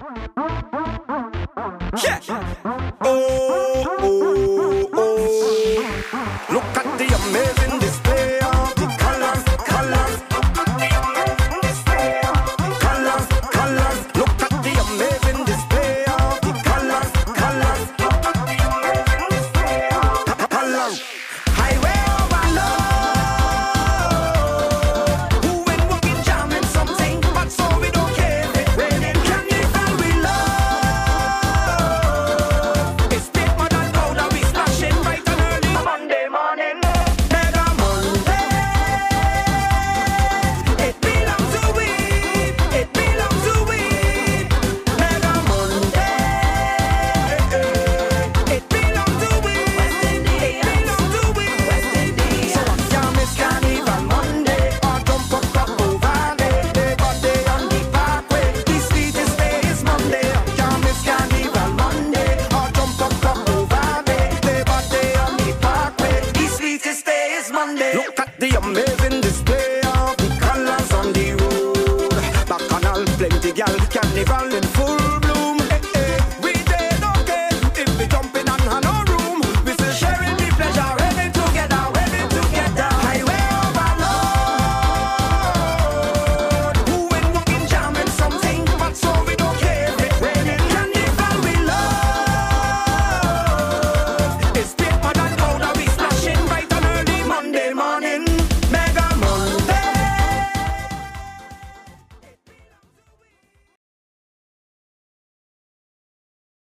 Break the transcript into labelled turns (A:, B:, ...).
A: Yeah. Oh, oh, oh. Look at the Monday. Look at the amazing display of the colors on the road. Bacchanal, plenty gal, carnival in full